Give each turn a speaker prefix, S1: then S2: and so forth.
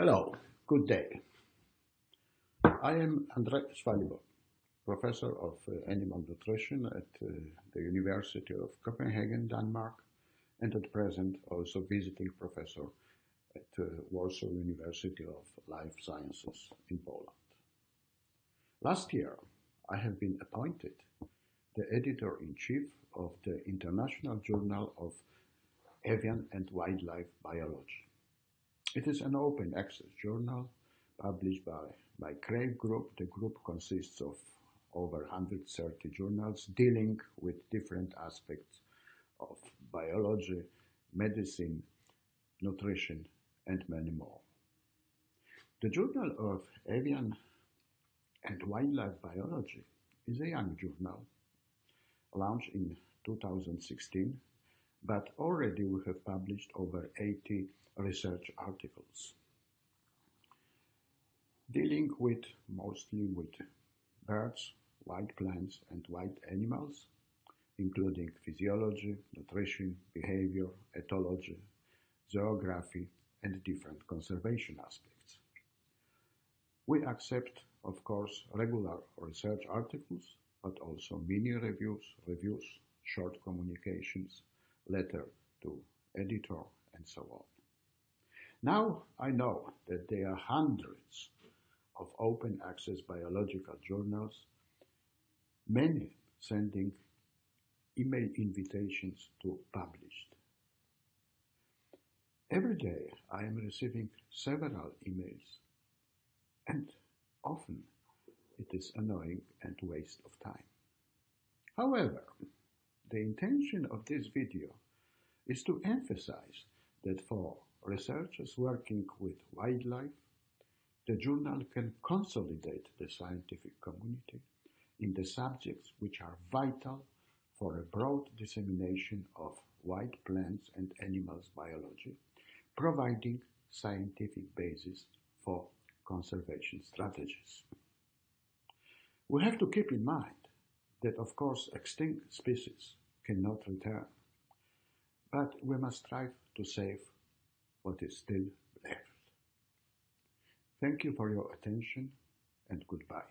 S1: Hello, good day. I am André Chwalibog, professor of uh, animal nutrition at uh, the University of Copenhagen, Denmark, and at present also visiting professor at uh, Warsaw University of Life Sciences in Poland. Last year, I have been appointed the editor-in-chief of the International Journal of Avian and Wildlife Biology. It is an open access journal published by, by Crave Group. The group consists of over 130 journals dealing with different aspects of biology, medicine, nutrition, and many more. The Journal of Avian and Wildlife Biology is a young journal launched in 2016, but already we have published over 80 research articles dealing with mostly with birds, wild plants and wild animals, including physiology, nutrition, behavior, ethology, zoogeography, and different conservation aspects. We accept, of course, regular research articles, but also mini reviews, reviews, short communications, letter to editor, and so on. Now I know that there are hundreds of open access biological journals, many sending email invitations to published. Every day I am receiving several emails and often it is annoying and waste of time. However, the intention of this video is to emphasize that for researchers working with wildlife, the journal can consolidate the scientific community in the subjects which are vital for a broad dissemination of wild plants and animals biology, providing scientific basis for conservation strategies. We have to keep in mind that of course extinct species cannot return, but we must strive to save what is still left. Thank you for your attention and goodbye.